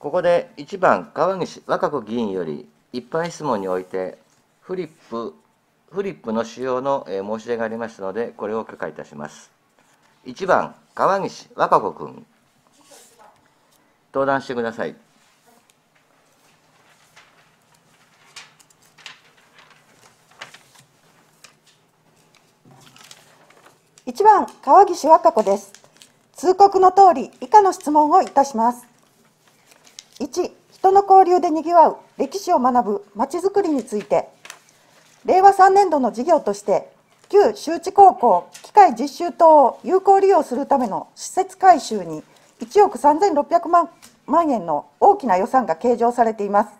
ここで1番川岸和歌子議員より一般質問においてフリップフリップの使用の申し出がありましたのでこれを許可いたします。1番川岸和歌子君登壇してください。1番川岸和歌子です。通告の通り以下の質問をいたします。1人の交流でにぎわう歴史を学ぶまちづくりについて。令和3年度の事業として旧周知高校機械実習等を有効利用するための施設改修に1億3600万万円の大きな予算が計上されています。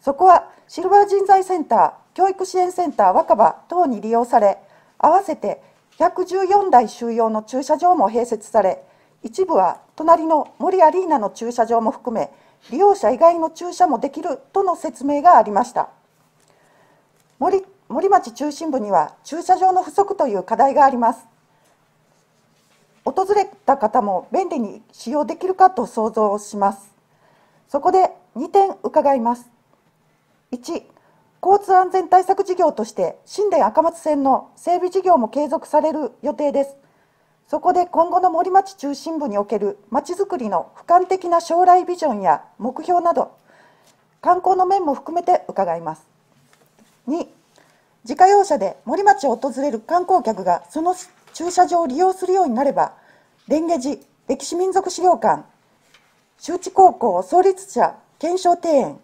そこはシルバー人材センター教育支援センター若葉等に利用され合わせて114台収容の駐車場も併設され一部は隣の森アリーナの駐車場も含め利用者以外の駐車もできるとの説明がありました。森森町中心部には駐車場の不足という課題があります。訪れた方も便利に使用できるかと想像します。そこで2点伺います。1交通安全対策事業として新田赤松線の整備事業も継続される予定です。そこで今後の森町中心部におけるまちづくりの俯瞰的な将来ビジョンや目標など観光の面も含めて伺います。2自家用車で森町を訪れる観光客がその駐車場を利用するようになれば蓮華寺歴史民族資料館周知高校創立者検証庭園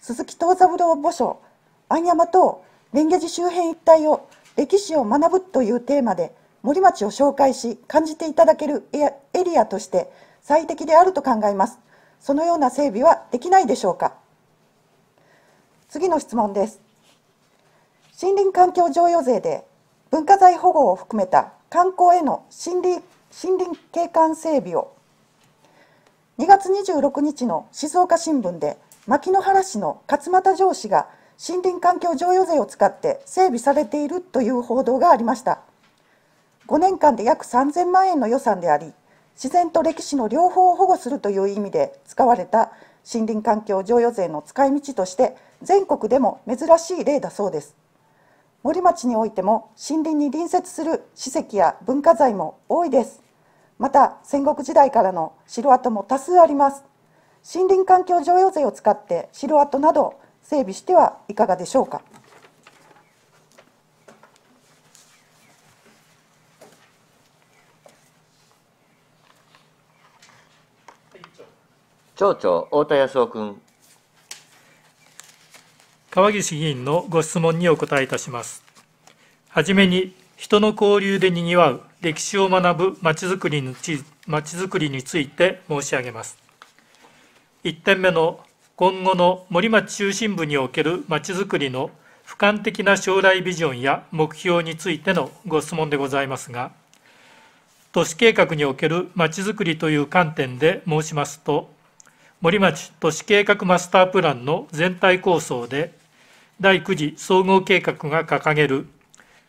鈴木藤三郎墓所安山等蓮華寺周辺一帯を歴史を学ぶというテーマで森町を紹介し感じていただけるエリアとして最適であると考えます。そのような整備はできないでしょうか。次の質問です。森林環境譲与税で文化財保護を含めた観光への森林森林景観整備を2月26日の静岡新聞で牧之原市の勝俣城市が森林環境譲与税を使って整備されているという報道がありました。5年間で約3000万円の予算であり自然と歴史の両方を保護するという意味で使われた森林環境譲与税の使い道として全国でも珍しい例だそうです。森町においても森林に隣接する史跡や文化財も多いです。また戦国時代からの城跡も多数あります。森林環境譲与税を使って城跡など整備してはいかがでしょうか。町長、太田康夫君。川岸議員のご質問にお答えいたします。はじめに、人の交流でにぎわう歴史を学ぶまちづくりにつまちづくりについて申し上げます。1点目の今後の森町中心部におけるまちづくりの俯瞰的な将来ビジョンや目標についてのご質問でございますが、都市計画におけるまちづくりという観点で申しますと、森町都市計画マスタープランの全体構想で、第9次総合計画が掲げる、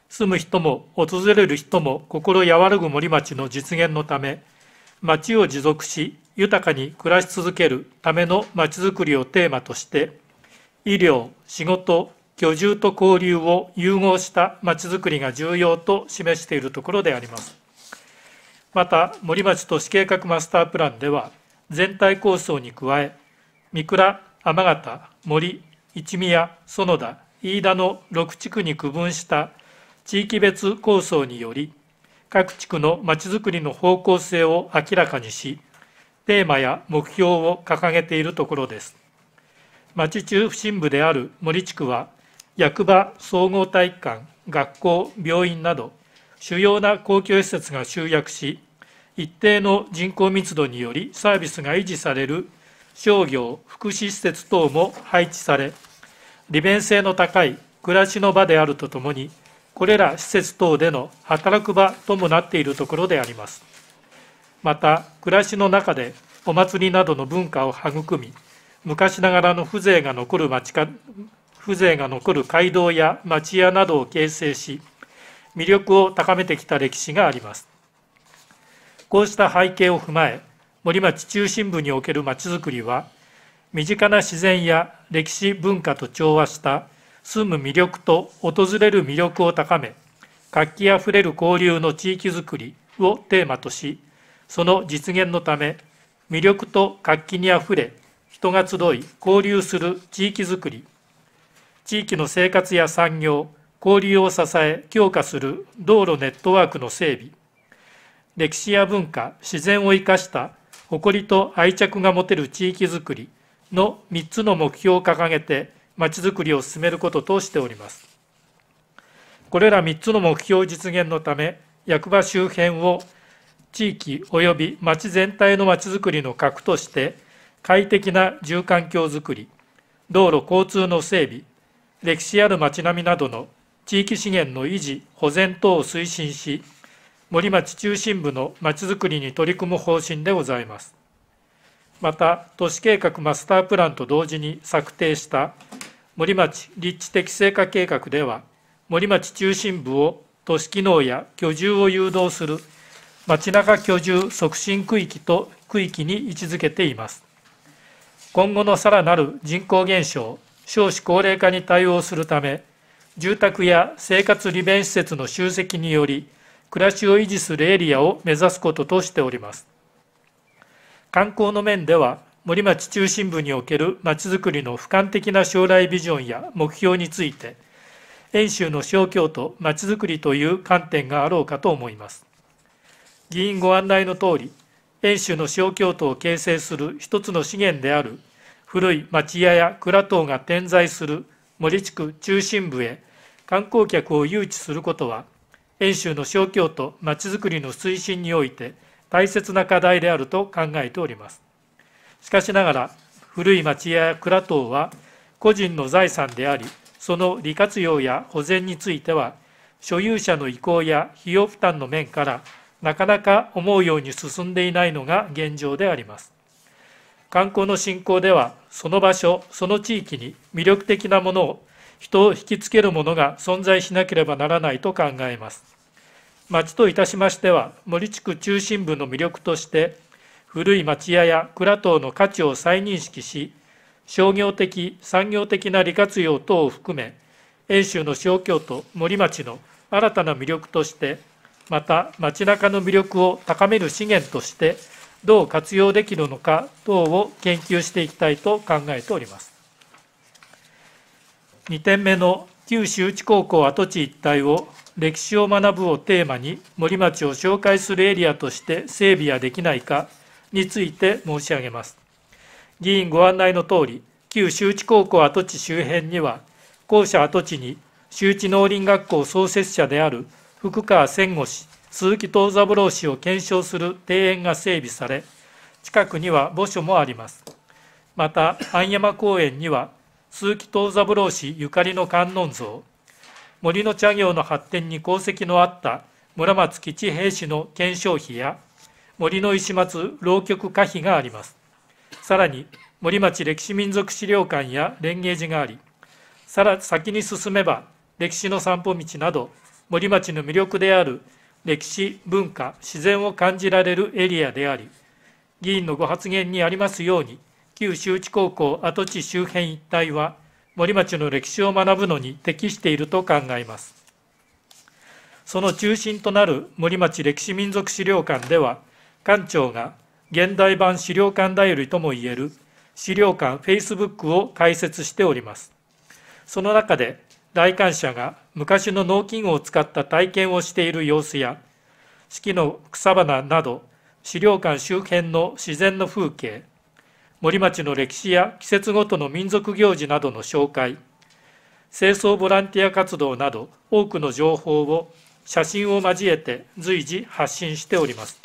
住む人も訪れる人も心和らぐ森町の実現のため、町を持続し、豊かに暮らし続けるための町づくりをテーマとして、医療、仕事、居住と交流を融合した町づくりが重要と示しているところであります。また、森町都市計画マスタープランでは、全体構想に加え、三倉、天形、森、一宮、園田、飯田の6地区に区分した地域別構想により、各地区のまちづくりの方向性を明らかにし、テーマや目標を掲げているところです。町中心部である森地区は、役場、総合体育館、学校、病院など、主要な公共施設が集約し、一定の人口密度によりサービスが維持される商業、福祉施設等も配置され、利便性の高い暮らしの場であるとともに、これら施設等での働く場ともなっているところであります。また、暮らしの中でお祭りなどの文化を育み、昔ながらの風情が残る町か風情が残る街道や町屋などを形成し、魅力を高めてきた歴史があります。こうした背景を踏まえ、森町中心部におけるまちづくりは、身近な自然や歴史文化と調和した住む魅力と訪れる魅力を高め活気あふれる交流の地域づくりをテーマとしその実現のため魅力と活気にあふれ人が集い交流する地域づくり地域の生活や産業交流を支え強化する道路ネットワークの整備歴史や文化自然を生かした誇りと愛着が持てる地域づくりの3つの目標を掲げてまちづくりを進めることとしております。これら3つの目標実現のため役場周辺を地域及び町全体のまちづくりの核として快適な住環境づくり道路交通の整備歴史ある町並みなどの地域資源の維持保全等を推進し森町中心部のまちづくりに取り組む方針でございます。また都市計画マスタープランと同時に策定した森町立地的成果計画では森町中心部を都市機能や居住を誘導する街中居住促進区域と区域に位置づけています。今後のさらなる人口減少少子高齢化に対応するため住宅や生活利便施設の集積により暮らしを維持するエリアを目指すこととしております。観光の面では森町中心部におけるまちづくりの俯瞰的な将来ビジョンや目標について遠州の小京都まちづくりという観点があろうかと思います。議員ご案内のとおり遠州の小京都を形成する一つの資源である古い町屋や蔵等が点在する森地区中心部へ観光客を誘致することは遠州の小京都まちづくりの推進において大切な課題であると考えております。しかしながら古い町や蔵等は個人の財産でありその利活用や保全については所有者の意向や費用負担の面からなかなか思うように進んでいないのが現状であります。観光の振興ではその場所その地域に魅力的なものを人を引きつけるものが存在しなければならないと考えます。町といたしましては森地区中心部の魅力として古い町屋や蔵等の価値を再認識し商業的産業的な利活用等を含め遠州の小京都森町の新たな魅力としてまた町中の魅力を高める資源としてどう活用できるのか等を研究していきたいと考えております。2点目の旧周知高校跡地一帯を歴史を学ぶをテーマに森町を紹介するエリアとして整備はできないかについて申し上げます。議員ご案内のとおり旧周知高校跡地周辺には校舎跡地に周知農林学校創設者である福川千吾氏鈴木藤三郎氏を検証する庭園が整備され近くには墓所もあります。また安山公園には鈴木藤三郎氏ゆかりの観音像。森の茶業の発展に功績のあった村松吉平氏の検証費や森の石松浪曲歌碑があります。さらに森町歴史民族資料館や蓮華寺がありさら先に進めば歴史の散歩道など森町の魅力である歴史文化自然を感じられるエリアであり議員のご発言にありますように旧周知高校跡地周辺一帯は森町の歴史を学ぶのに適していると考えます。その中心となる森町歴史民族資料館では館長が現代版資料館だよりともいえる資料館フェイスブックを開設しております。その中で来館者が昔の農機具を使った体験をしている様子や四季の草花など資料館周辺の自然の風景森町の歴史や季節ごとの民族行事などの紹介清掃ボランティア活動など多くの情報を写真を交えて随時発信しております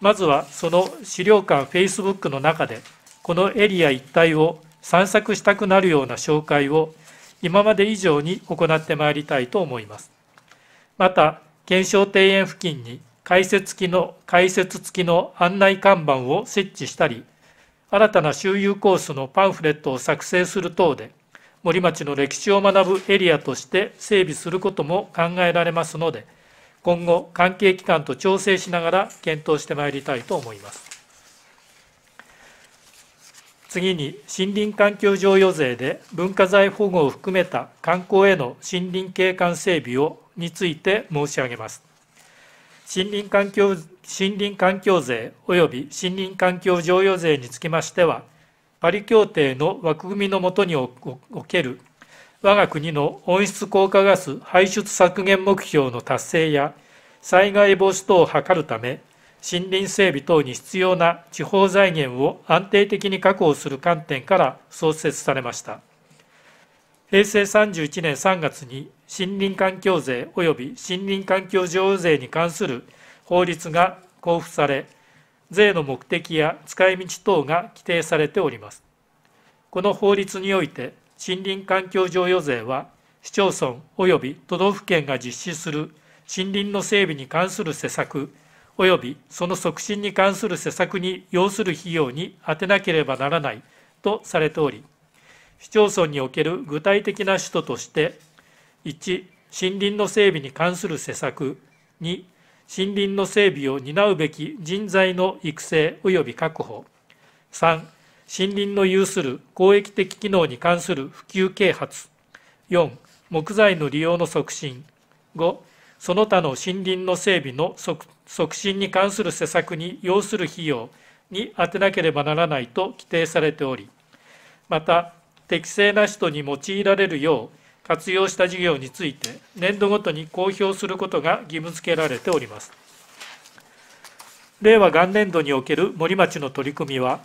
まずはその資料館フェイスブックの中でこのエリア一帯を散策したくなるような紹介を今まで以上に行ってまいりたいと思います。また、検証庭園付近に解説付きの解説付きの案内看板を設置したり、新たな周遊コースのパンフレットを作成する等で、森町の歴史を学ぶエリアとして整備することも考えられますので、今後、関係機関と調整しながら検討してまいりたいと思います。次に森林環境譲与税で文化財保護を含めた観光への森林景観整備をについて申し上げます。森林環境森林環境税及び森林環境譲与税につきましては、パリ協定の枠組みの下における我が国の温室効果ガス排出削減目標の達成や災害防止等を図るため、森林整備等に必要な地方財源を安定的に確保する観点から創設されました。平成31年3月に森林環境税及び森林環境譲与税に関する法律が交付され、税の目的や使い道等が規定されております。この法律において、森林環境譲与税は、市町村及び都道府県が実施する森林の整備に関する施策及びその促進に関する施策に要する費用に充てなければならないとされており、市町村における具体的な使途として、1、森林の整備に関する施策、2、森林の整備を担うべき人材の育成及び確保、3、森林の有する公益的機能に関する普及啓発、4、木材の利用の促進、5、その他の森林の整備の促進に関する施策に要する費用に充てなければならないと規定されており、また、適正な使途に用いられるよう、活用した事業について年度ごとに公表することが義務付けられております。令和元年度における森町の取り組みは、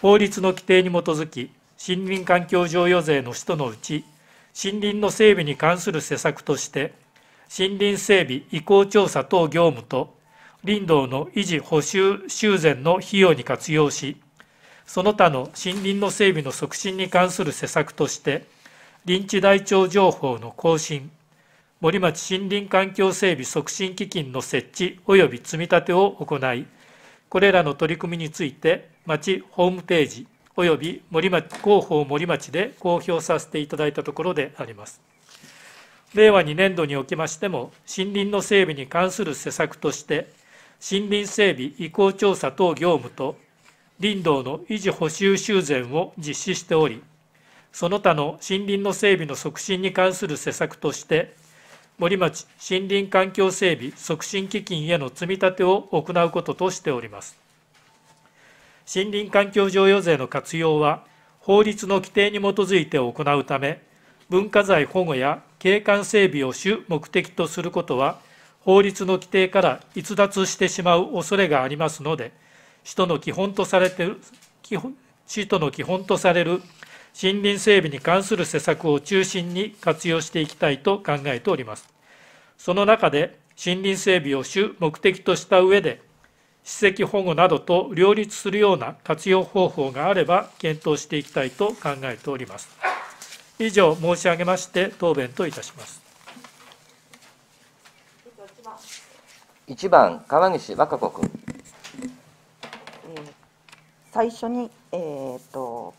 法律の規定に基づき、森林環境譲与税の使途のうち、森林の整備に関する施策として、森林整備移行調査等業務と、林道の維持補修修繕の費用に活用し、その他の森林の整備の促進に関する施策として、臨地台帳情報の更新、森町森林環境整備促進基金の設置及び積み立てを行い、これらの取り組みについて、町ホームページ及び森町広報森町で公表させていただいたところであります。令和2年度におきましても、森林の整備に関する施策として、森林整備移行調査等業務と、林道の維持補修修繕を実施しており、その他の森林の整備の促進に関する施策として、森町森林環境整備促進基金への積み立てを行うこととしております。森林環境譲与税の活用は、法律の規定に基づいて行うため、文化財保護や景観整備を主目的とすることは、法律の規定から逸脱してしまう恐れがありますので、使途の基本とされて基本使途の基本とされる森林整備に関する施策を中心に活用していきたいと考えております。その中で、森林整備を主目的とした上で、史跡保護などと両立するような活用方法があれば検討していきたいと考えております。以上申し上げまして答弁といたします。1番川岸和歌子君。最初に、えーと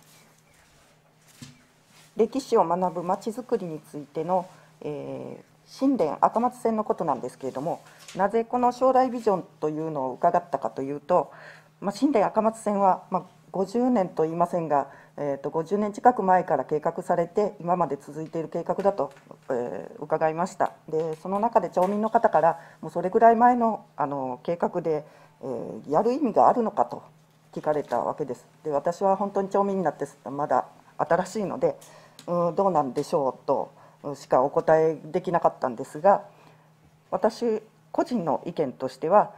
歴史を学ぶまちづくりについての、えー、神殿赤松線のことなんですけれどもなぜこの将来ビジョンというのを伺ったかというと、まあ、神殿赤松線は、まあ、50年と言いませんが、えー、と50年近く前から計画されて今まで続いている計画だと、えー、伺いました。でその中で町民の方からもうそれぐらい前のあの計画で、えー、やる意味があるのかと聞かれたわけです。で私は本当に町民になってまだ新しいのでうんどうなんでしょうとしかお答えできなかったんですが私個人の意見としては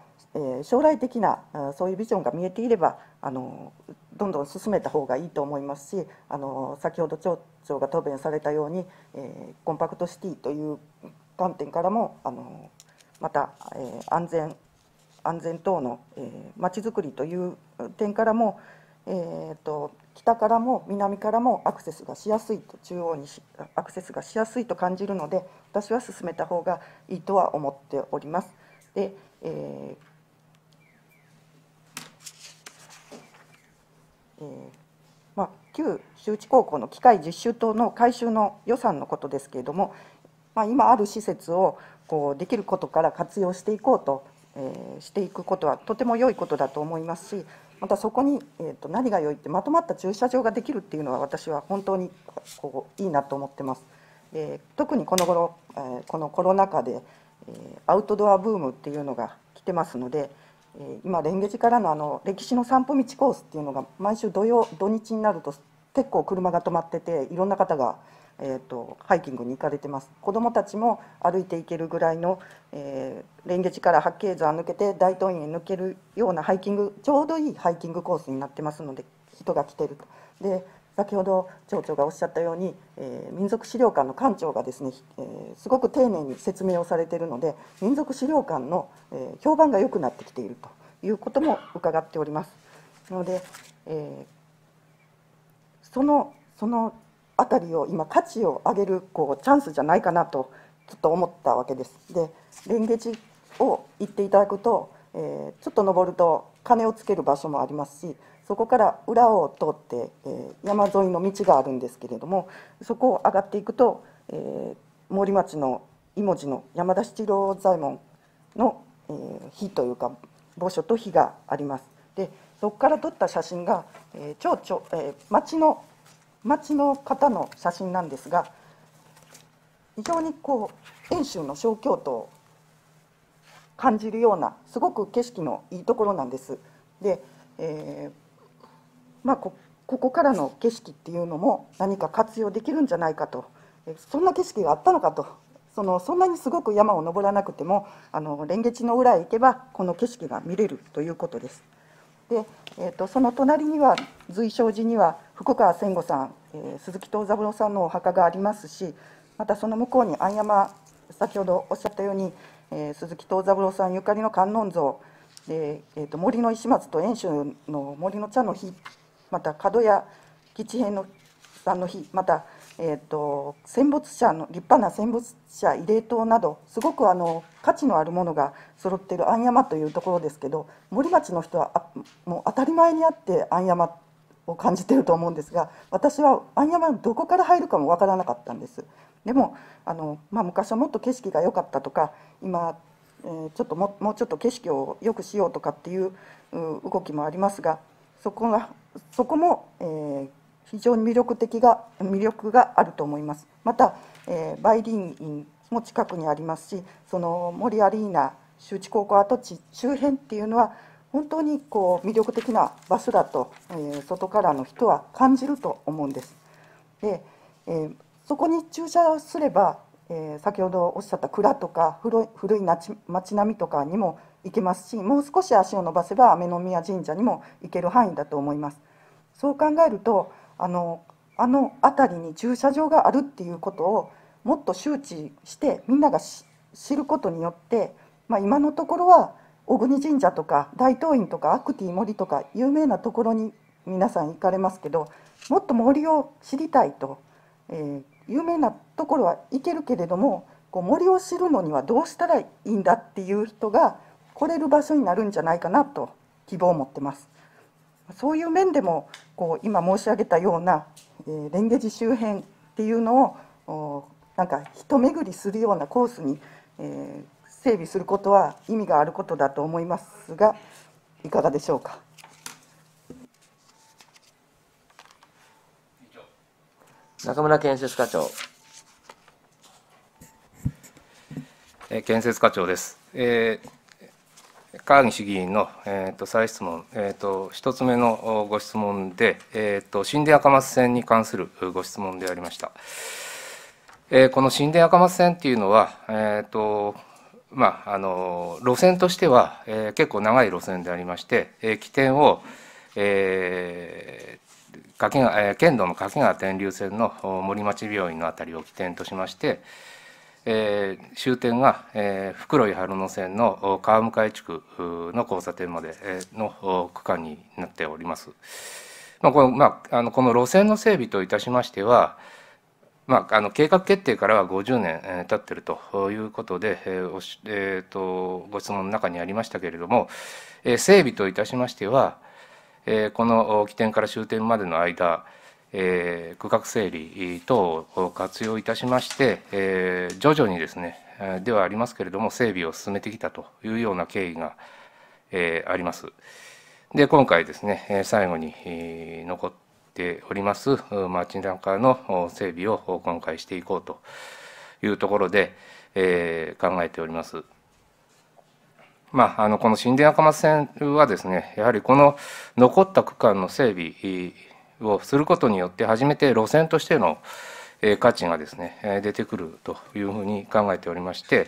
将来的なそういうビジョンが見えていればあのどんどん進めた方がいいと思いますしあの先ほど町長が答弁されたように、えコンパクトシティという観点からもあのまた、え安全安全等のまち、づくりという点からも、えーと北からも南からもアクセスがしやすいと中央にアクセスがしやすいと感じるので私は進めた方がいいとは思っております。でえーえーまあ、旧周知高校の機械実習棟の改修の予算のことですけれども、まあ、今ある施設をこうできることから活用していこうと、えー、していくことはとても良いことだと思いますしまたそこに、えー、と何が良いってまとまった駐車場ができるっていうのは私は本当にこういいなと思ってます。えー、特にこの頃、えー、このコロナ禍で、えー、アウトドアブームっていうのが来てますので、えー、今蓮華寺からのあの歴史の散歩道コースっていうのが毎週土曜土日になると結構車が止まってていろんな方がえーと、ハイキングに行かれてます子どもたちも歩いていけるぐらいの、えー、蓮華寺から八景山抜けて大東院へ抜けるようなハイキングちょうどいいハイキングコースになってますので人が来てると。で先ほど町長がおっしゃったように、えー、民族資料館の館長がですね、えー、すごく丁寧に説明をされているので民族資料館の、えー、評判が良くなってきているということも伺っております。ので、えそのそのあたりを今価値を上げるこうチャンスじゃないかなとちょっと思ったわけです。で蓮華寺を行っていただくと、えー、ちょっと登ると鐘をつける場所もありますしそこから裏を通って、えー、山沿いの道があるんですけれどもそこを上がっていくと、えー、森町の芋寺の山田七郎左衛門の、えー、碑というか墓所と碑があります。でそこから撮った写真が、えー、町長、えー、町の町の方の写真なんですが非常にこう遠州の小京都を感じるようなすごく景色のいいところなんです。で、えー、まあここからの景色っていうのも何か活用できるんじゃないかとそんな景色があったのかとそのそんなにすごく山を登らなくてもあの蓮華寺の裏へ行けばこの景色が見れるということです。で、えーと、その隣には随正寺には福川千吾さん、えー、鈴木藤三郎さんのお墓がありますしまたその向こうに安山先ほどおっしゃったように、えー、鈴木藤三郎さんゆかりの観音像で、えーと、森の石松と遠州の森の茶の日また角屋吉平のさんの日またえーと、戦没者の立派な戦没者慰霊塔などすごくあの価値のあるものが揃っている安山というところですけど森町の人はあもう当たり前にあって安山を感じていると思うんですが私は安山のどこから入るかも分からなかったんですでもあの、まあ、昔はもっと景色が良かったとか今、えー、ちょっとももうちょっと景色を良くしようとかっていう動きもありますがそこがそこも、えー、非常に魅力的が魅力があると思います。また、えー、バイリン院も近くにありますしその森アリーナ周知高校跡地周辺っていうのは本当にこう魅力的な場所だと、えー、外からの人は感じると思うんです。で、えー、そこに駐車すれば、えー、先ほどおっしゃった蔵とか古い古い町並みとかにも行けますしもう少し足を伸ばせば雨宮神社にも行ける範囲だと思います。そう考えるとあのあの辺りに駐車場があるっていうことをもっと周知してみんなが知ることによって、まあ、今のところは小国神社とか大東院とかアクティ森とか有名なところに皆さん行かれますけどもっと森を知りたいと、えー、有名なところは行けるけれどもこう森を知るのにはどうしたらいいんだっていう人が来れる場所になるんじゃないかなと希望を持ってます。そういう面でもこう今申し上げたような、えー、蓮華寺周辺っていうのをなんか一巡りするようなコースに、えー、整備することは意味があることだと思いますがいかがでしょうか？中村建設課長。建設課長です。えー川岸議員の、えーと、再質問、えーと、1つ目のご質問で、えーと、新田赤松線に関するご質問でありました。えー、この新田赤松線っていうのは、えーとまあ、あの路線としては、えー、結構長い路線でありまして、えー、起点を、えー、掛川えー、県道の掛川天竜線の森町病院の辺りを起点としまして、えー、終点が、えー、袋井春野線の川向地区の交差点までの区間になっております。まあこのまあ、あのこの路線の整備といたしましては、まあ、あの計画決定からは50年、えー、経っているということで、えーおしえーと、ご質問の中にありましたけれども、えー、整備といたしましては、えー、この起点から終点までの間、えー、区画整理等を活用いたしまして、えー、徐々にですねではありますけれども整備を進めてきたというような経緯が、えー、あります。で今回ですね最後に残っております街中の整備を今回していこうというところで、え考えております。まあ、あのこの新田赤松線はですねやはりこの残った区間の整備をすることによって初めて路線としての価値がですね出てくるというふうに考えておりまして、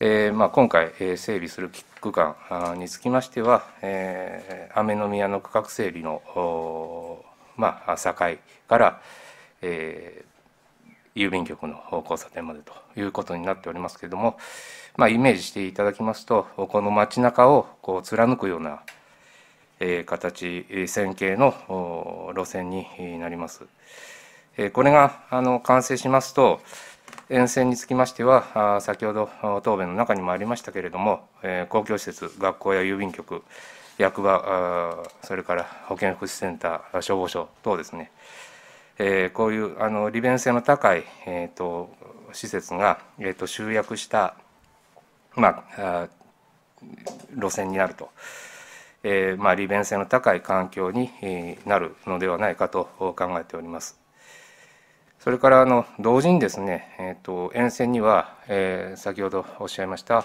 えーまあ、今回整備する区間につきましては、えー、雨宮の区画整理の、まあ、境から、えー、郵便局の交差点までということになっておりますけれども、まあ、イメージしていただきますとこの街中をこう貫くような、えー、形線形の路線になります。えー、これがあの完成しますと沿線につきましては先ほど答弁の中にもありましたけれども、え、公共施設学校や郵便局役場それから保健福祉センター消防署等ですね、えー、こういうあの利便性の高い、えーと、施設が、えーと集約したまあ、路線になると、えーまあ、利便性の高い環境になるのではないかと考えております。それからあの同時にですね、えーと、沿線には、えー、先ほどおっしゃいました、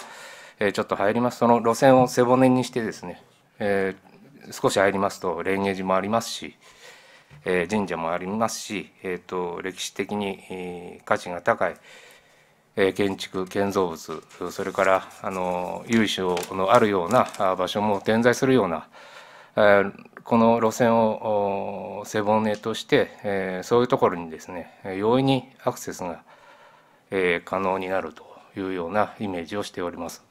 えー、ちょっと入ります。その路線を背骨にしてですね、えー、少し入りますと蓮華寺もありますし、えー、神社もありますし、えーと、歴史的に、えー、価値が高いえ建築建造物それからあの由緒のあるような場所も点在するようなえこの路線を背骨としてえそういうところにですね容易にアクセスがえ可能になるというようなイメージをしております。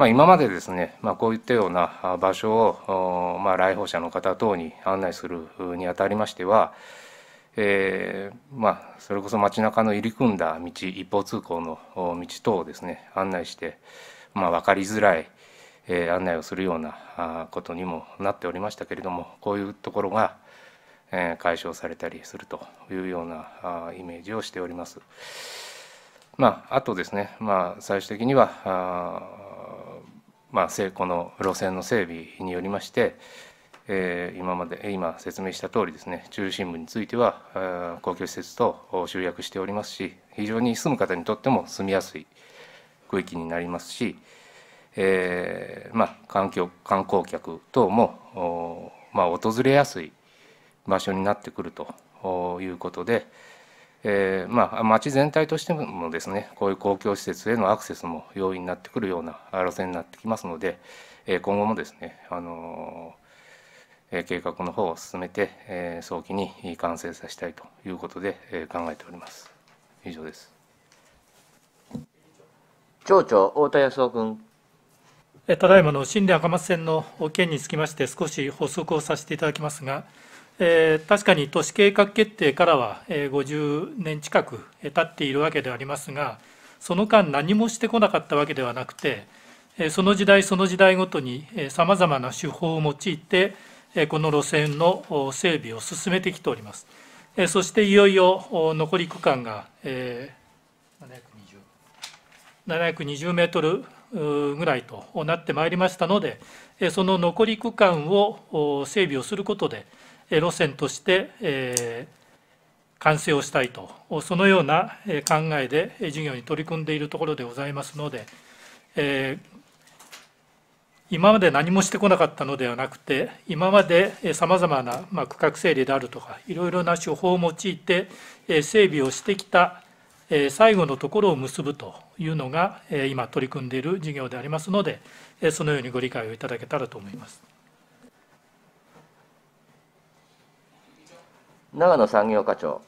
まあ、今までですね、まあ、こういったような場所を、まあ、来訪者の方等に案内するにあたりましては、えー、ま、それこそ街中の入り組んだ道一方通行の道等をですね案内して、ま、分かりづらい、えー、案内をするようなことにもなっておりましたけれどもこういうところが、えー、解消されたりするというようなイメージをしております。まあ、あとですね、まあ、最終的には、まあ、この路線の整備によりまして、え今まで今説明した通りですね中心部については公共施設と集約しておりますし非常に住む方にとっても住みやすい区域になりますし、えー、まあ、環境観光客等も、まあ、訪れやすい場所になってくるということで、えー、まあ、町全体としてもですねこういう公共施設へのアクセスも容易になってくるような路線になってきますので、え今後もですね、あの計画の方を進めて早期に完成させたいということで考えております。以上です。町長太田康夫君。ただいまの新田赤松線の件につきまして少し補足をさせていただきますが、えー、確かに都市計画決定からはえ50年近く経っているわけでありますがその間何もしてこなかったわけではなくてえその時代その時代ごとにさまざまな手法を用いてえこの路線の整備を進めてきております。えそしていよいよ残り区間がえ720メートルぐらいとなってまいりましたので、その残り区間を整備をすることで、路線として完成をしたいと、そのような考えで事業に取り組んでいるところでございますので、え今まで何もしてこなかったのではなくて今までさまざまな、ま区画整理であるとかいろいろな手法を用いて整備をしてきた最後のところを結ぶというのが今取り組んでいる事業でありますのでそのようにご理解をいただけたらと思います。長野産業課長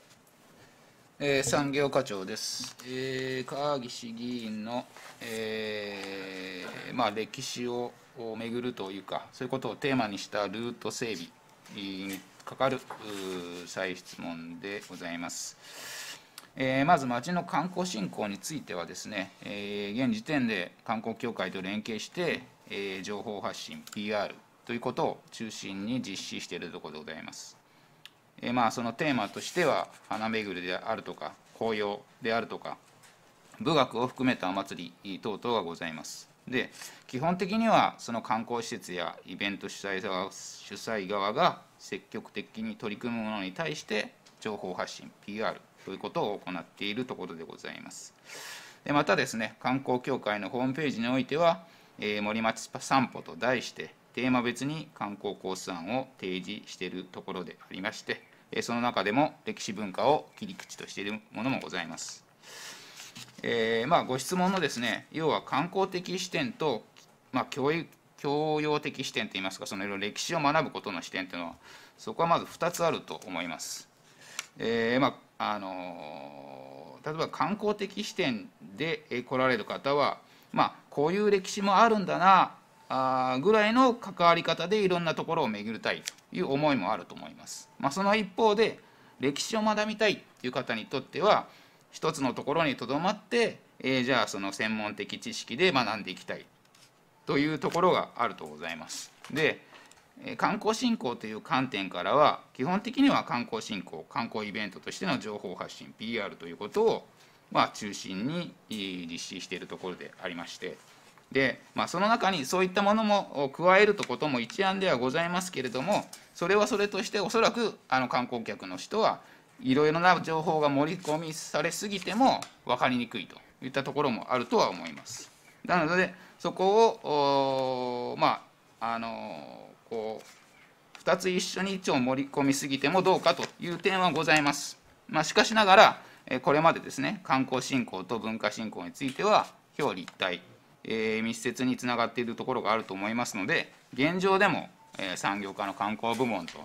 えー、産業課長です、えー、川岸議員の、えーまあ、歴史をを巡るというかそういうことをテーマにしたルート整備にかかる再質問でございます。えー、まず町の観光振興についてはですね、えー、現時点で観光協会と連携して、えー、情報発信 PR ということを中心に実施しているところでございます。え、まあそのテーマとしては花巡りであるとか紅葉であるとか武学を含めたお祭り等々がございます。で基本的にはその観光施設やイベント主催側主催側が積極的に取り組むものに対して情報発信 PR ということを行っているところでございますでまたですね観光協会のホームページにおいては、えー、森町散歩と題してテーマ別に観光コース案を提示しているところでありましてその中でも歴史文化を切り口としているものもございます。えー、まあ、ご質問のですね要は観光的視点と、まあ、教育教養的視点といいますかそのいろいろ歴史を学ぶことの視点というのはそこはまず2つあると思います。えー、まああの例えば観光的視点で来られる方は、まあ、こういう歴史もあるんだなあぐらいの関わり方でいろんなところを巡りたいという思いもあると思います。まあ、その一方で歴史を学びたいという方にとっては一つのところにとどまって、えー、じゃあその専門的知識で学んでいきたいというところがあるとございます。で観光振興という観点からは基本的には観光振興観光イベントとしての情報発信 PR ということをまあ中心に実施しているところでありましてで、まあ、その中にそういったものも加えるとことも一案ではございますけれどもそれはそれとしておそらくあの観光客の人はいろいろな情報が盛り込みされすぎても分かりにくいといったところもあるとは思います。なのでそこをまああのこう2つ一緒に一応盛り込みすぎてもどうかという点はございます。まあ、しかしながらこれまでですね観光振興と文化振興については表裏一体えー、密接につながっているところがあると思いますので現状でも、えー、産業課の観光部門と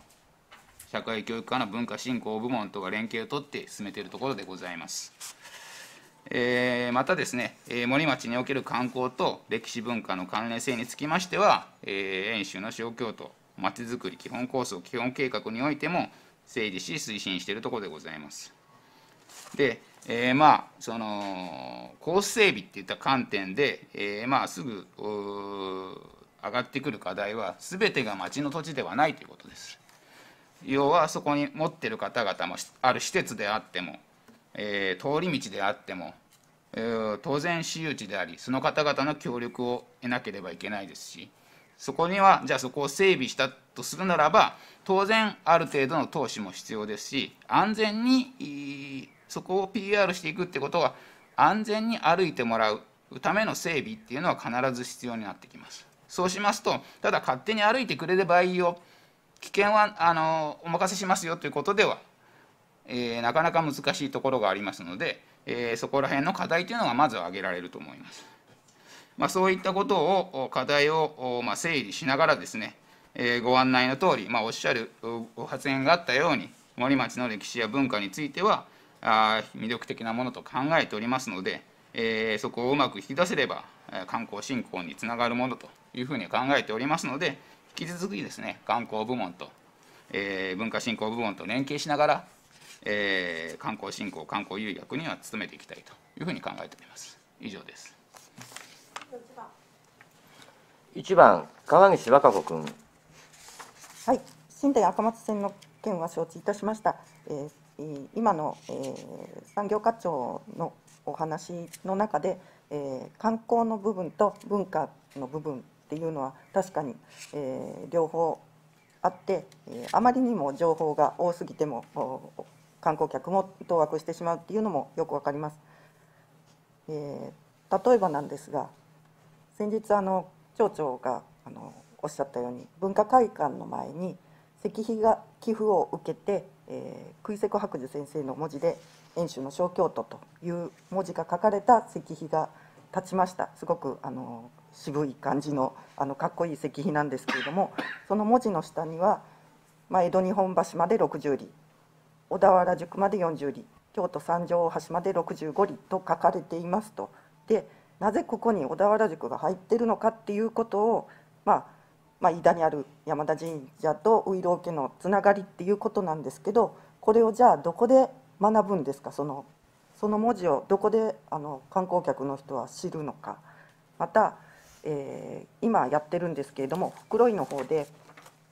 社会教育課の文化振興部門とが連携を取って進めているところでございます。えー、またですね、えー、森町における観光と歴史文化の関連性につきましては、えー、演習の小京都まちづくり基本構想基本計画においても整理し推進しているところでございます。で、えー、まあそのコース整備っていった観点で、えー、まあすぐ上がってくる課題は全てが町の土地ではないということです。要はそこに持ってる方々もある施設であっても、えー、通り道であっても、えー、当然私有地でありその方々の協力を得なければいけないですしそこにはじゃあそこを整備したとするならば当然ある程度の投資も必要ですし安全にそこを PR していくってことは安全に歩いてもらうための整備っていうのは必ず必要になってきます。そうしますとただ勝手に歩いてくれればいいよ危険はあのお任せしますよということでは、えー、なかなか難しいところがありますので、えー、そこら辺の課題というのがまず挙げられると思います、まあ、そういったことを課題を、まあ、整理しながらですね、えー、ご案内の通り、まあ、おっしゃるご発言があったように森町の歴史や文化については魅力的なものと考えておりますので、えー、そこをうまく引き出せれば観光振興につながるものというふうに考えておりますので引き続きですね観光部門と、えー、文化振興部門と連携しながら、えー、観光振興観光誘惑には努めていきたいというふうに考えております。以上です。1番川岸和歌子君。はい。新田赤松線の件は承知いたしました、えー今の、えー、産業課長のお話の中で、えー、観光の部分と文化の部分っていうのは確かに、えー、両方あって、えあまりにも情報が多すぎても観光客も当惑してしまうっていうのもよくわかります。え例えばなんですが先日あの町長があのおっしゃったように文化会館の前に石碑が寄付を受けてえー、食瀬白寿先生の文字で「遠州の小京都」という文字が書かれた石碑が立ちました。すごくあの渋い感じのあのかっこいい石碑なんですけれどもその文字の下には、まあ、江戸日本橋まで60里小田原宿まで40里京都三条大橋まで65里と書かれていますと。でなぜここに小田原宿が入ってるのかっていうことをまあまあ、飯田にある山田神社とウイロー家のつながりっていうことなんですけどこれをじゃあどこで学ぶんですか？そのその文字をどこであの観光客の人は知るのか。また、えー、今やってるんですけれども袋井の方で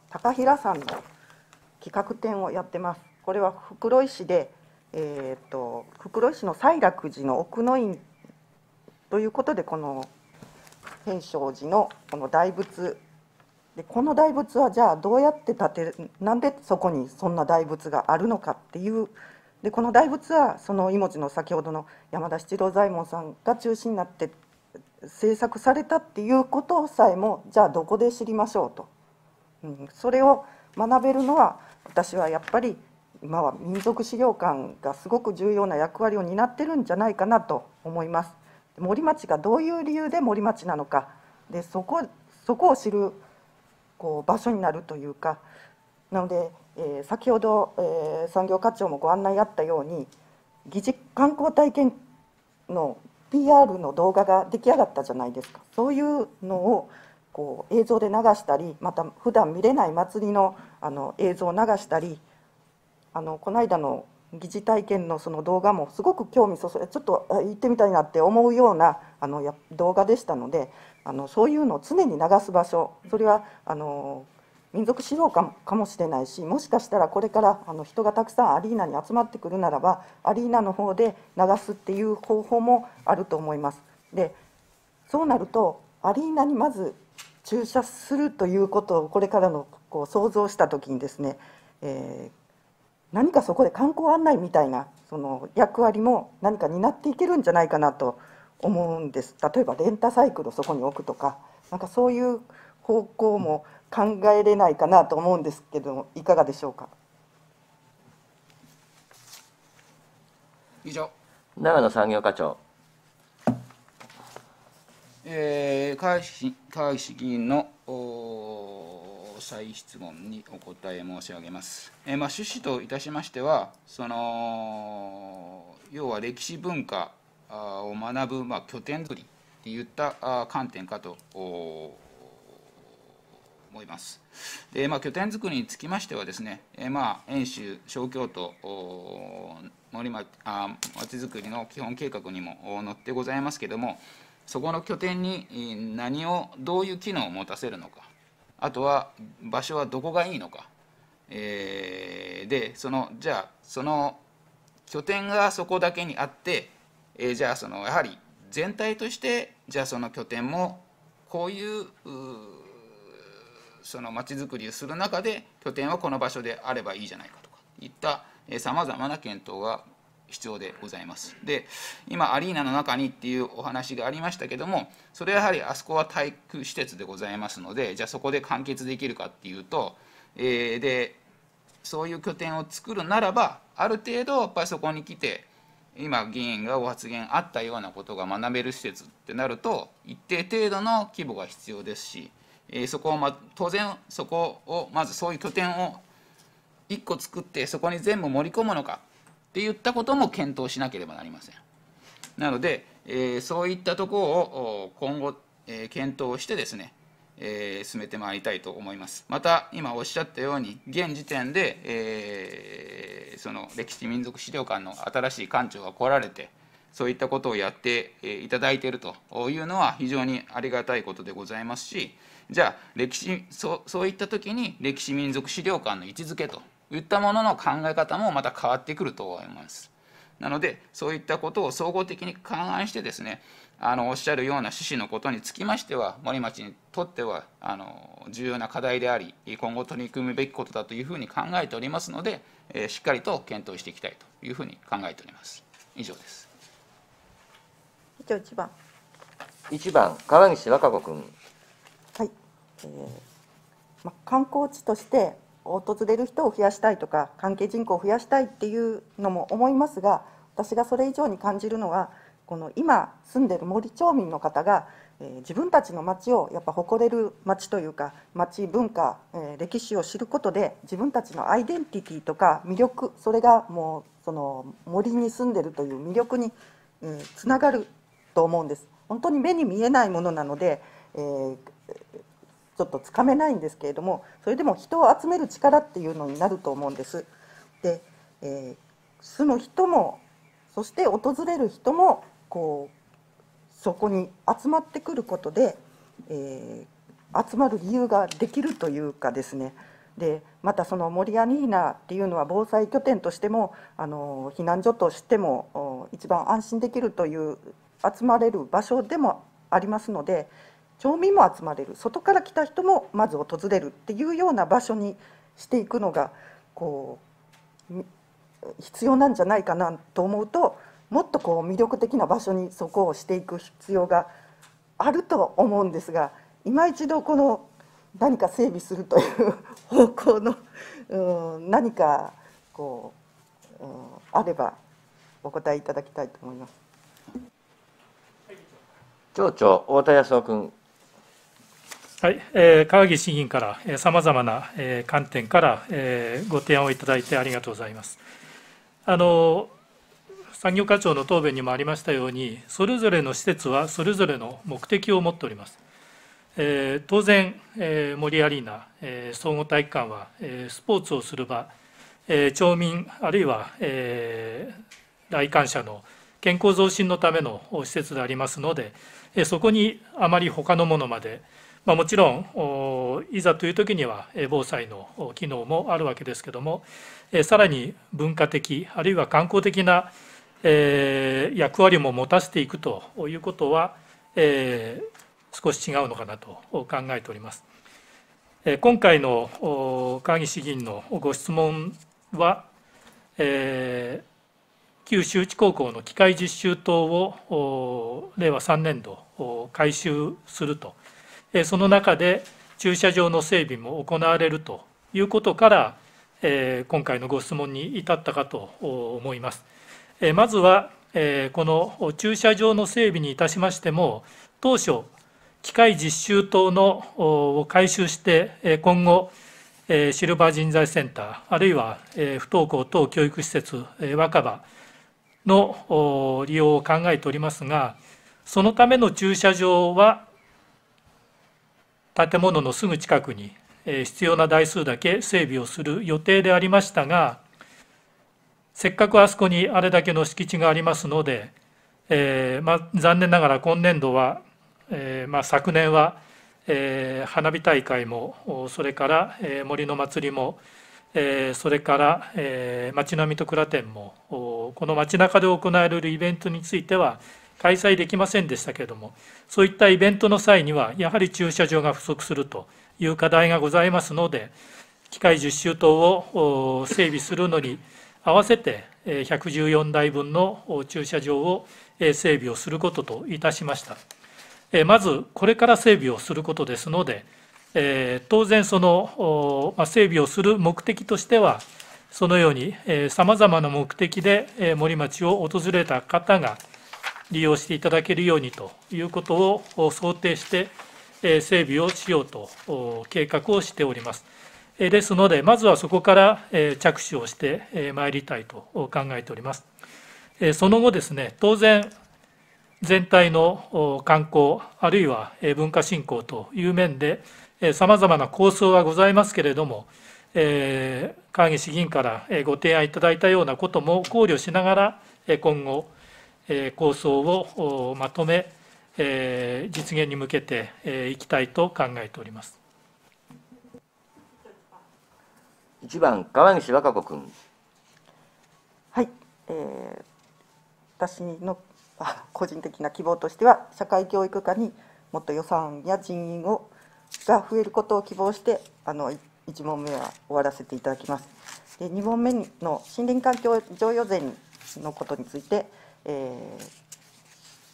高平山の企画展をやってます。これは袋井市で、えーと、袋井市の西楽寺の奥の院ということでこの平正寺のこの大仏でこの大仏はじゃあどうやって建てるなんでそこにそんな大仏があるのかっていう。でこの大仏はその妹の先ほどの山田七郎左衛門さんが中心になって制作されたっていうことさえもじゃあどこで知りましょうと、うん、それを学べるのは私はやっぱり今は民族資料館がすごく重要な役割を担ってるんじゃないかなと思います。森町がどういう理由で森町なのか。でそこそこを知るこう場所になるというか。なので、えー、先ほど、えー、産業課長もご案内あったように疑似観光体験の PR の動画が出来上がったじゃないですか。そういうのをこう映像で流したりまた普段見れない祭りのあの映像を流したりあのこの間の疑似体験のその動画もすごく興味そそちょっと行ってみたいなって思うようなあのや動画でしたのであのそういうのを常に流す場所それはあの民族資料館かもしれないしもしかしたらこれからあの人がたくさんアリーナに集まってくるならばアリーナの方で流すっていう方法もあると思います。でそうなるとアリーナにまず駐車するということをこれからのこう想像した時にですね、えー何かそこで観光案内みたいなその役割も何か担っていけるんじゃないかなと思うんです。例えばレンタサイクルをそこに置くとかなんかそういう方向も考えれないかなと思うんですけどいかがでしょうか？以上。長野産業課長。えー、川川岸議員の再質問にお答え申し上げます。えまあ、趣旨といたしましては、その要は歴史文化を学ぶ、まあ、拠点作りといった観点かと思います。でまあ、拠点作りにつきましてはですね、え、まあ遠州小京都森まあ町づくりの基本計画にも載ってございますけれども、そこの拠点に何をどういう機能を持たせるのかあとは場所はどこがいいのか、えー、でそのじゃあその拠点がそこだけにあって、えー、じゃあそのやはり全体としてじゃあその拠点もこういうその町づくりをする中で拠点はこの場所であればいいじゃないかとかいったさまざまな検討が必要でございます。で今アリーナの中にっていうお話がありましたけどもそれはやはりあそこは体育施設でございますのでじゃあそこで完結できるかっていうと、えー、でそういう拠点を作るならばある程度やっぱりそこに来て今議員がご発言あったようなことが学べる施設ってなると一定程度の規模が必要ですし、えー、そこを、ま、当然そこをまずそういう拠点を1個作ってそこに全部盛り込むのかっていったことも検討しなければなりません。なので、えー、そういったところを今後、えー、検討してですね、えー、進めてまいりたいと思います。また今おっしゃったように現時点で、えー、その歴史民族資料館の新しい館長が来られてそういったことをやっていただいているというのは非常にありがたいことでございますしじゃあ歴史そうそういった時に歴史民族資料館の位置づけといったものの考え方もまた変わってくると思います。なのでそういったことを総合的に勘案してですねあのおっしゃるような趣旨のことにつきましては森町にとってはあの重要な課題であり今後取り組むべきことだというふうに考えておりますので、えー、しっかりと検討していきたいというふうに考えております。以上です。以上1番。1番川西和歌子君。はい、えーま、観光地として訪れる人を増やしたいとか関係人口を増やしたいっていうのも思いますが私がそれ以上に感じるのはこの今住んでる森町民の方が、えー、自分たちの町をやっぱ誇れる町というか町文化、えー、歴史を知ることで自分たちのアイデンティティとか魅力それがもうその森に住んでるという魅力に、えー、つながると思うんです。本当に目に見えないものなので、えー、ちょっとつかめないんですけれどもそれでも人を集める力っていうのになると思うんです。で、えー、住む人もそして訪れる人もこうそこに集まってくることで、えー、集まる理由ができるというかですねでまたその森アニーナっていうのは防災拠点としてもあの避難所としても一番安心できるという集まれる場所でもありますので町民も集まれる外から来た人もまず訪れるっていうような場所にしていくのがこう必要なんじゃないかなと思うともっとこう魅力的な場所にそこをしていく必要があると思うんですが今一度この何か整備するという方向のうん何かこう、うん、あればお答えいただきたいと思います。町長太田康夫君はい、えー、川木市議員からさまざまな、えー、観点から、えー、ご提案をいただいてありがとうございます。あの産業課長の答弁にもありましたように、それぞれの施設はそれぞれの目的を持っております。えー、当然、えー、森アリーナ、えー、総合体育館は、えー、スポーツをする場、えー、町民、あるいは、えー、来館者の健康増進のための施設でありますので、えー、そこにあまり他のものまで、まあ、もちろんいざという時には防災の機能もあるわけですけどもさらに文化的あるいは観光的な役割も持たせていくということは少し違うのかなと考えております。今回の川岸議員のご質問は、旧周知高校の機械実習棟を令和3年度改修するとその中で駐車場の整備も行われるということから、今回のご質問に至ったかと思います。まずは、この駐車場の整備にいたしましても、当初、機械実習棟のを改修して、今後、シルバー人材センター、あるいは不登校等教育施設、若葉の利用を考えておりますが、そのための駐車場は建物のすぐ近くに必要な台数だけ整備をする予定でありましたがせっかくあそこにあれだけの敷地がありますので、えーま、残念ながら今年度は、えーま、昨年は、えー、花火大会もそれから、え、森の祭りも、え、それから、えー、町並みと蔵店もこの街中で行われるイベントについては開催できませんでしたけれどもそういったイベントの際にはやはり駐車場が不足するという課題がございますので機械実習棟を整備するのに合わせて114台分の駐車場を整備をすることといたしました。まずこれから整備をすることですので当然その整備をする目的としてはそのようにさまざまな目的で森町を訪れた方が利用していただけるようにということを想定して整備をしようと計画をしております。ですので、まずはそこから着手をしてまいりたいと考えております。その後ですね、当然、全体の観光、あるいは文化振興という面で、さまざまな構想はございますけれども、川岸議員からご提案いただいたようなことも考慮しながら、今後、構想をまとめ、実現に向けていきたいと考えております。1番川西和歌子君。はい、えー、私の個人的な希望としては社会教育課にもっと予算や人員をが増えることを希望してあの1問目は終わらせていただきます。で2問目の森林環境譲与税のことについてえ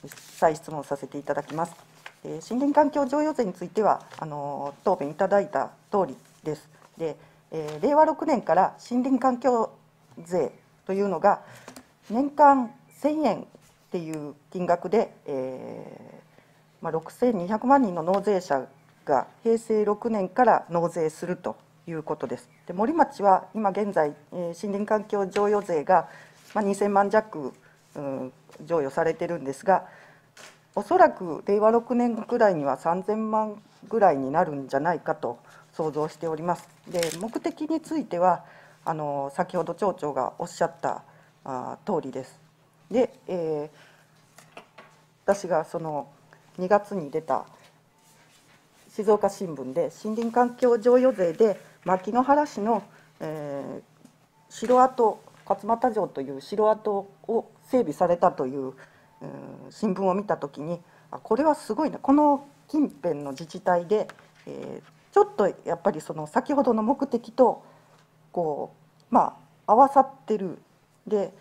ー、再質問させていただきます。えー、森林環境譲与税についてはあの答弁いただいた通りです。で、えー、令和6年から森林環境税というのが年間1000円っていう金額で、えーまあ、6200万人の納税者が平成6年から納税するということです。で森町は今現在、えー、森林環境譲与税が、まあ、2000万弱譲与されてるんですがおそらく令和6年ぐらいには3000万ぐらいになるんじゃないかと想像しております。で目的についてはあの先ほど町長がおっしゃったあ通りです。で、えー、私がその2月に出た静岡新聞で森林環境譲与税で牧之原市の、えー、城跡勝俣城という城跡を整備されたという、新聞を見た時にあこれはすごいなこの近辺の自治体で、えー、ちょっとやっぱりその先ほどの目的とこうまあ合わさってるで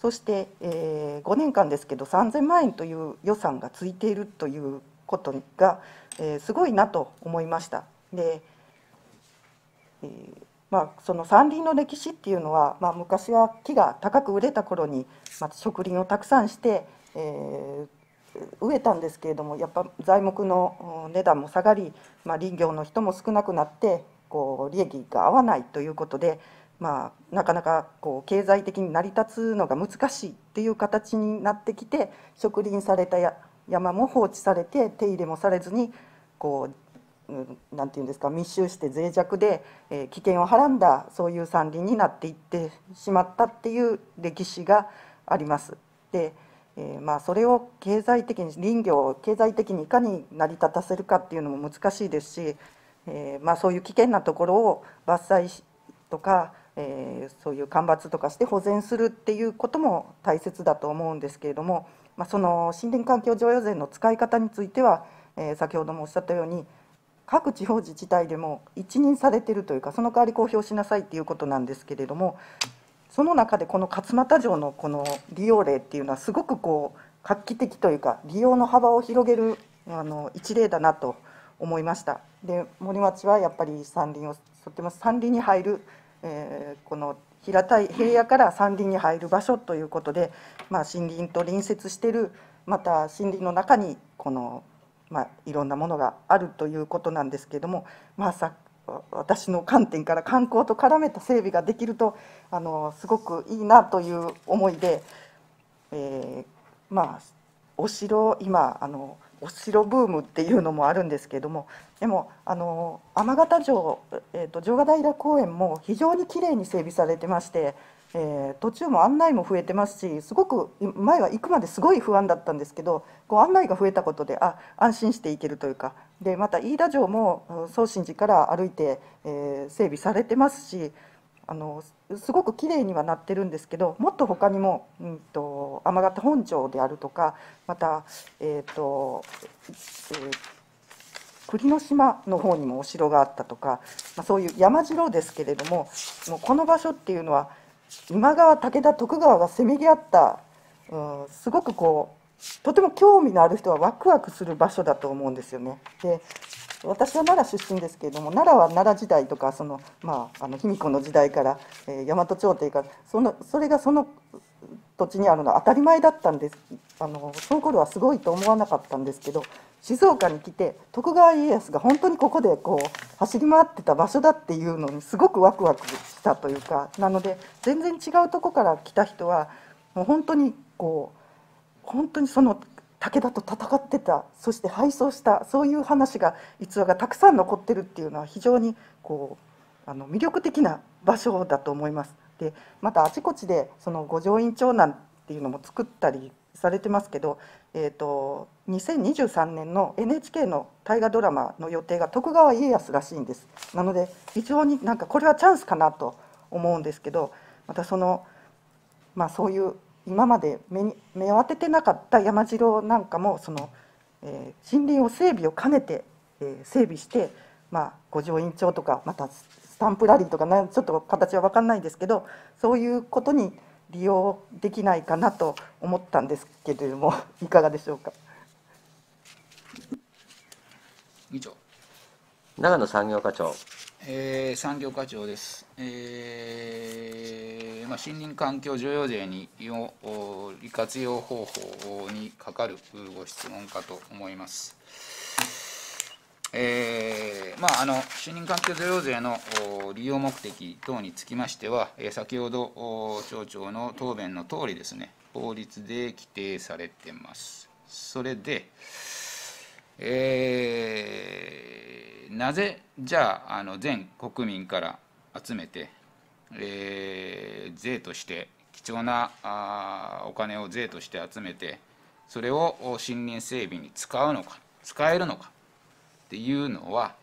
そして、えー、5年間ですけど3000万円という予算がついているということが、えー、すごいなと思いました。で、えーまあ、その山林の歴史っていうのは、まあ、昔は木が高く売れた頃に、まあ、植林をたくさんして、えー、植えたんですけれどもやっぱ材木の値段も下がり、まあ、林業の人も少なくなってこう利益が合わないということで、まあ、なかなかこう経済的に成り立つのが難しいっていう形になってきて植林された山も放置されて手入れもされずにこう何て言うんですか密集して脆弱で、え、危険をはらんだそういう山林になっていってしまったっていう歴史があります。でえ、まあ、それを経済的に林業を経済的にいかに成り立たせるかっていうのも難しいですし、えー、まあ、そういう危険なところを伐採とか、え、そういう間伐とかして保全するっていうことも大切だと思うんですけれども、まあ、その森林環境譲与税の使い方については、え先ほどもおっしゃったように各地方自治体でも一任されてるというかその代わり公表しなさいっていうことなんですけれどもその中でこの勝俣城のこの利用例っていうのはすごくこう画期的というか利用の幅を広げるあの一例だなと思いました。で森町はやっぱり山林をとても山林に入る、えー、この平たい平野から山林に入る場所ということで、まあ、森林と隣接してるまた森林の中にこのまあ、いろんなものがあるということなんですけれども、まあ、さ私の観点から観光と絡めた整備ができるとあのすごくいいなという思いで、えー、まあお城今あのお城ブームっていうのもあるんですけれどもでもあの天形城、えーと、城ヶ平公園も非常にきれいに整備されてましてえー、途中も案内も増えてますしすごく前は行くまですごい不安だったんですけどこう案内が増えたことであ安心して行けるというかでまた飯田城も宗信寺から歩いて、えー、整備されてますしあのすごく綺麗にはなってるんですけどもっと他にも、うんと、天形本城であるとかまた、えーとえー、栗の島の方にもお城があったとか、まあ、そういう山城ですけれどももうこの場所っていうのは今川武田徳川がせめぎ合った、うん、すごくこうとても興味のある人はワクワクする場所だと思うんですよね。で私は奈良出身ですけれども奈良は奈良時代とかその、まあ、あの卑弥呼の時代から、えー、大和朝廷からそのそれがその土地にあるのは当たり前だったんですあのその頃はすごいと思わなかったんですけど静岡に来て徳川家康が本当にここでこう走り回ってた場所だっていうのにすごくワクワクしたというかなので全然違うとこから来た人はもう本当にこう本当にその武田と戦ってたそして敗走したそういう話が逸話がたくさん残ってるっていうのは非常にこうあの魅力的な場所だと思います。でまたあちこちでその五条院長なんていうのも作ったりされてますけどえーと、2023年の NHK の大河ドラマの予定が徳川家康らしいんです。なので非常になんかこれはチャンスかなと思うんですけどまたそのまあそういう今まで目に目を当ててなかった山城なんかもその、えー、森林を整備を兼ねて、えー、整備して、まあ、五条院長とかまたスタンプラリーとかなちょっと形は分かんないんですけどそういうことに利用できないかなと思ったんですけれども いかがでしょうか？議長長野産業課長。えー、産業課長です、えーまあ、森林環境譲与税に利活用方法にかかるご質問かと思います。えーまあ、あの森林環境譲与税の利用目的等につきましては、えー、先ほど町長の答弁の通りですね、法律で規定されてます。それで、えー、なぜじゃああの全国民から集めて、えー、税として貴重なあお金を税として集めてそれを森林整備に使うのか使えるのかっていうのは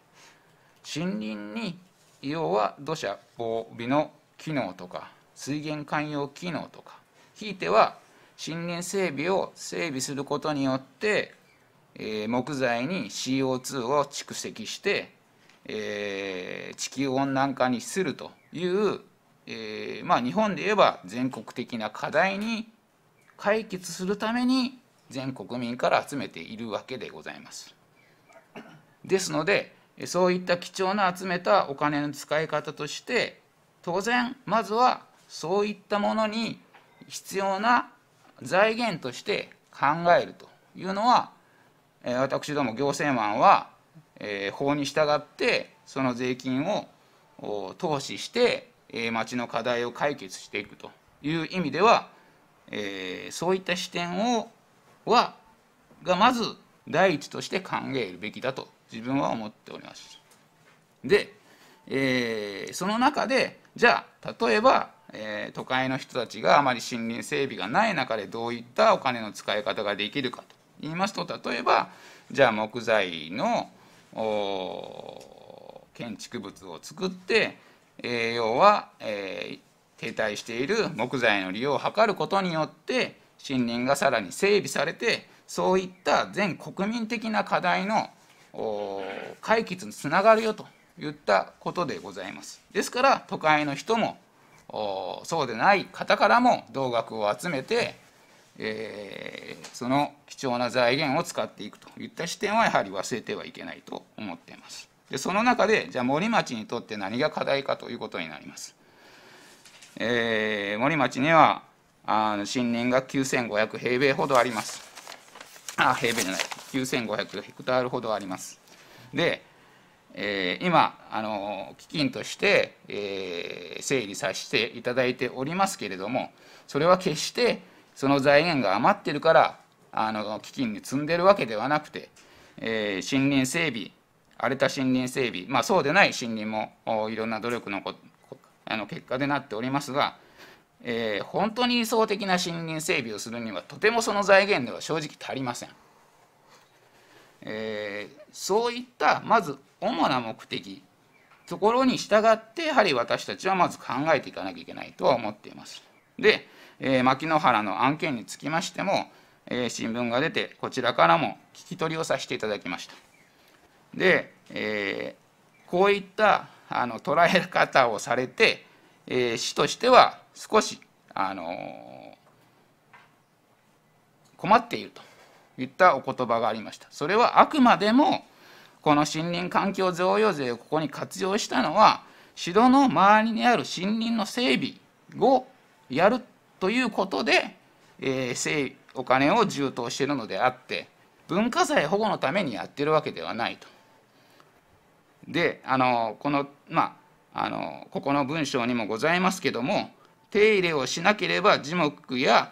森林に要は土砂防備の機能とか水源寛容機能とかひいては森林整備を整備することによって、えー木材に CO2 を蓄積して、えー地球温暖化にするという、えーまあ、日本で言えば全国的な課題に解決するために全国民から集めているわけでございます。ですのでそういった貴重な集めたお金の使い方として当然まずはそういったものに必要な財源として考えるというのは私ども行政マンは、法に従ってその税金を投資して、町の課題を解決していくという意味では、そういった視点をはがまず第一として考えるべきだと。自分は思っております。で、えーその中でじゃあ例えば、えー都会の人たちがあまり森林整備がない中でどういったお金の使い方ができるかと言いますと例えばじゃあ木材の建築物を作って、えー要は、えー停滞している木材の利用を図ることによって森林がさらに整備されてそういった全国民的な課題の解決につながるよといったことでございます。ですから都会の人もそうでない方からも同額を集めて、えーその貴重な財源を使っていくといった視点はやはり忘れてはいけないと思っています。でその中でじゃあ森町にとって何が課題かということになります。えー森町にはあの森林が9500平米ほどあります。あ平米じゃない9500ヘクタールほどあります。で、えー今あの基金として、えー整理させていただいておりますけれどもそれは決してその財源が余ってるからあの基金に積んでるわけではなくて、えー森林整備荒れた森林整備、まあ、そうでない森林もいろんな努力のこあの結果でなっておりますが、えー本当に理想的な森林整備をするにはとてもその財源では正直足りません。えーそういったまず主な目的ところに従ってやはり私たちはまず考えていかなきゃいけないとは思っています。で、えー牧之原の案件につきましても、えー新聞が出てこちらからも聞き取りをさせていただきました。で、えーこういったあの捉え方をされて、えー市としては少し、あの困っているといったお言葉がありました。それはあくまでもこの森林環境贈与税をここに活用したのは城の周りにある森林の整備をやるということで、えーお金を充当しているのであって文化財保護のためにやってるわけではないと。であのこのまああのここの文章にもございますけども手入れをしなければ樹木や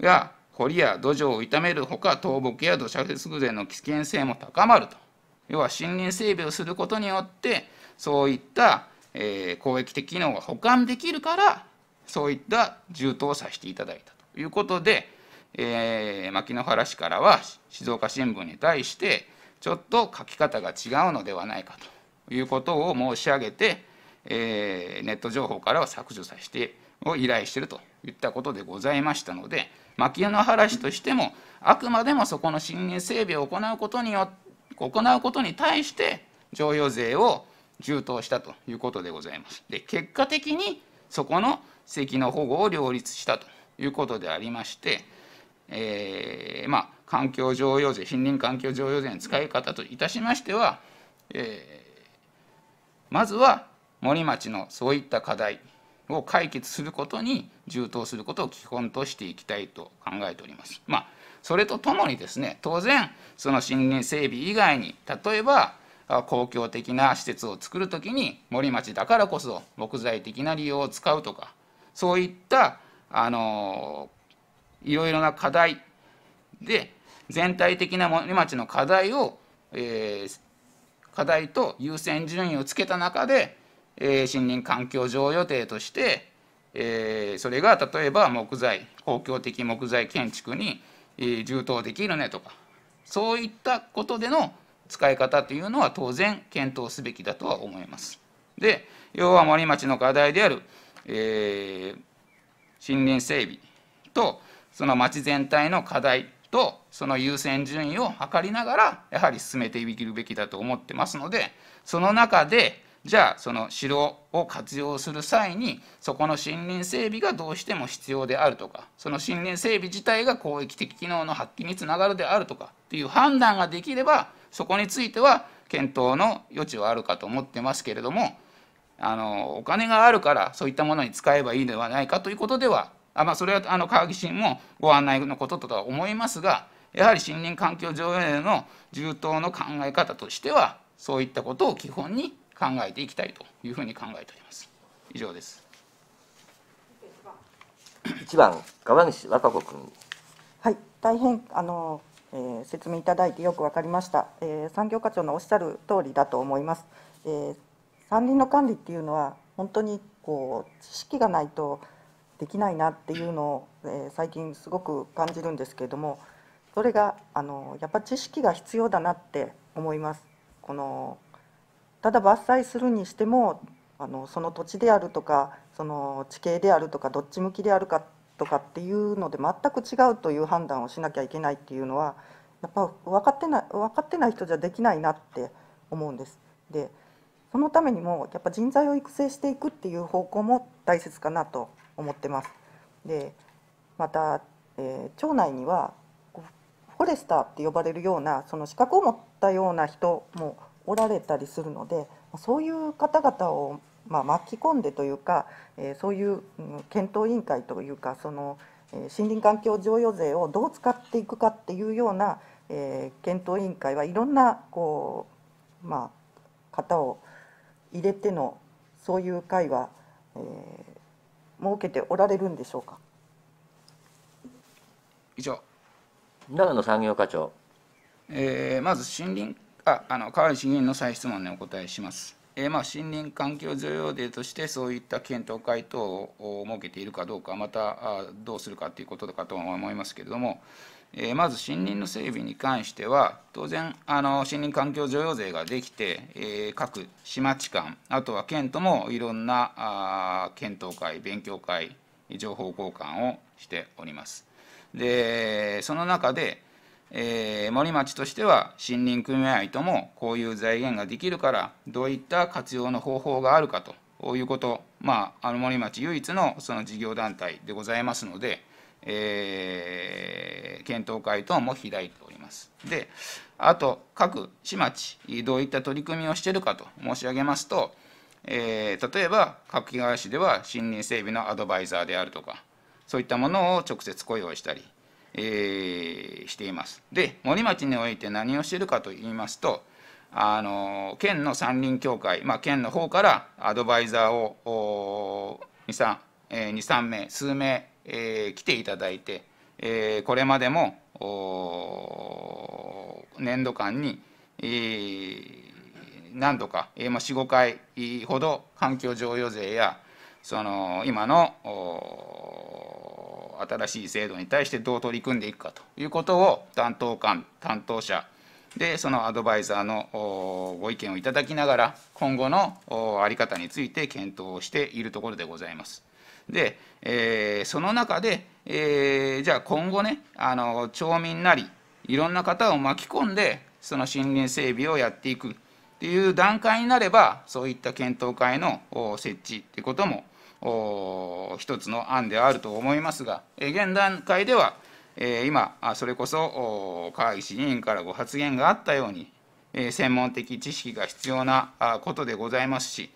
や堀や土壌を傷めるほか倒木や土砂崩れの危険性も高まると。要は森林整備をすることによってそういった、えー公益的機能が保管できるからそういった充当をさせていただいたと。いうことで、えー牧之原市からは静岡新聞に対してちょっと書き方が違うのではないかと。いうことを申し上げて、えーネット情報からは削除させてを依頼しているといったことでございましたので牧之原市としてもあくまでもそこの森林整備を行うことによ行うことに対して譲与税を充当したということでございます。で結果的にそこの石の保護を両立したということでありまして、えーまあ環境譲与税森林環境譲与税の使い方といたしましては、えーまずは森町のそういった課題を解決することに充当することを基本としていきたいと考えております。まあそれとともにですね当然その森林整備以外に例えばあ公共的な施設を作るときに森町だからこそ木材的な利用を使うとかそういったあのいろいろな課題で全体的な森町の課題を、えー課題と優先順位をつけた中で、えー森林環境上予定として、えそれが例えば木材公共的木材建築に、え充当できるねとかそういったことでの使い方というのは当然検討すべきだとは思います。で要は森町の課題である、えー森林整備とその町全体の課題とその優先順位を図りながらやはり進めていくべきだと思ってますのでその中でじゃあその城を活用する際にそこの森林整備がどうしても必要であるとかその森林整備自体が広域的機能の発揮につながるであるとかっていう判断ができればそこについては検討の余地はあるかと思ってますけれどもあのお金があるからそういったものに使えばいいのではないかということではあ、まあ、それはあの川岸もご案内のこととは思いますがやはり森林環境条例の重等の考え方としてはそういったことを基本に考えていきたいというふうに考えております。以上です。一番川西和歌子君。はい、大変あの、えー、説明いただいてよくわかりました、えー。産業課長のおっしゃる通りだと思います。えー、山林の管理っていうのは本当にこう知識がないとできないなっていうのを、えー、最近すごく感じるんですけれどもそれがあのやっぱ知識が必要だなって思います。このただ伐採するにしてもあのその土地であるとかその地形であるとかどっち向きであるかとかっていうので全く違うという判断をしなきゃいけないっていうのはやっぱ分かってない分かってない人じゃできないなって思うんです。でそのためにもやっぱ人材を育成していくっていう方向も大切かなと思ってます。でまた、えー、町内にはフォレスターって呼ばれるようなその資格を持ったような人もおられたりするのでそういう方々をまあ巻き込んでというか、えー、そういう検討委員会というかその、えー、森林環境譲与税をどう使っていくかっていうような、えー、検討委員会はいろんなこう、まあ、方を入れてのそういう会は、えー、設けておられるんでしょうか？以上。長野産業課長、えー、まず森林ああの川西議員の再質問にお答えします。えー、まあ、森林環境譲与デーとしてそういった検討会等を設けているかどうかまたあどうするかということかと思いますけれども、えー、まず森林の整備に関しては当然あの森林環境譲与税ができて、えー、各市町間あとは県ともいろんなあ検討会勉強会情報交換をしております。でその中でえー、森町としては森林組合ともこういう財源ができるからどういった活用の方法があるかということ、まあ、あの森町唯一のその事業団体でございますので、えー、検討会等も開いております。であと各市町どういった取り組みをしているかと申し上げますと、えー、例えば掛川市では森林整備のアドバイザーであるとかそういったものを直接雇用したりえー、しています。で森町において何をしているかといいますとあの県の山林協会、まあ、県の方からアドバイザーを23、えー、23名数名、えー、来ていただいて、えー、これまでも年度間に、えー、何度か、えーまあ、45回ほど環境譲与税やその今の新しい制度に対してどう取り組んでいくかということを担当官担当者でそのアドバイザーのご意見をいただきながら今後の在り方について検討をしているところでございます。で、えー、その中で、えー、じゃあ今後ねあの町民なりいろんな方を巻き込んでその森林整備をやっていくっていう段階になればそういった検討会の設置ってことも一つの案であると思いますが現段階では今それこそ川岸議員からご発言があったように専門的知識が必要なことでございますし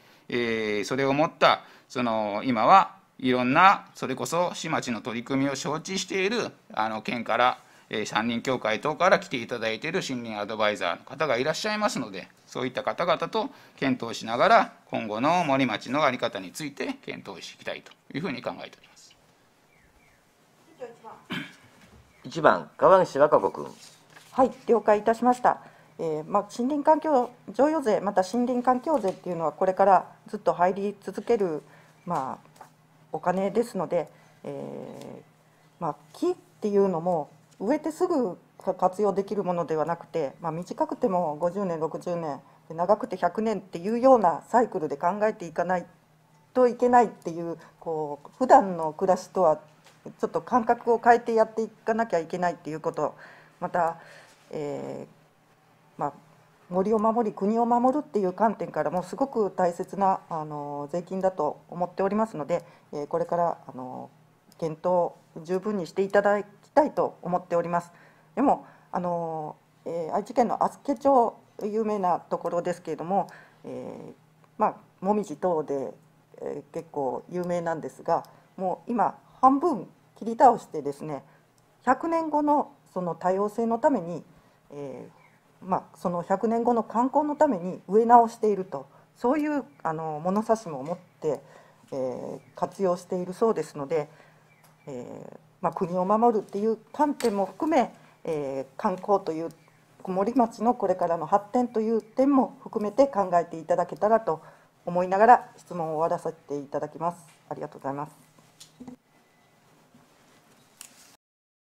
それをもったその今はいろんなそれこそ市町の取り組みを承知しているあの県から山林協会等から来ていただいている森林アドバイザーの方がいらっしゃいますのでそういった方々と検討しながら今後の森町の在り方について検討していきたいというふうに考えております。1番川西和歌子君。はい了解いたしました、えーまあ、森林環境譲与税また森林環境税っていうのはこれからずっと入り続ける、まあ、お金ですので、えーまあ、木っていうのも植えてすぐ活用できるものではなくて、まあ、短くても50年60年長くて100年っていうようなサイクルで考えていかないといけないっていうこう普段の暮らしとはちょっと感覚を変えてやっていかなきゃいけないっていうこと。また、えーまあ、森を守り国を守るっていう観点からもすごく大切なあの税金だと思っておりますので、えーこれからあの検討十分にしていただきたいと思っております。でもあの、えー愛知県の厚岸町有名なところですけれども、えーまあもみじ等で、えー結構有名なんですがもう今半分切り倒してですね100年後のその多様性のために、えーまあ、その100年後の観光のために植え直しているとそういうあの物差しも持って、えー活用しているそうですので、えーまあ、国を守るっていう観点も含め、えー観光という森町のこれからの発展という点も含めて考えていただけたらと思いながら質問を終わらせていただきます。ありがとうございます。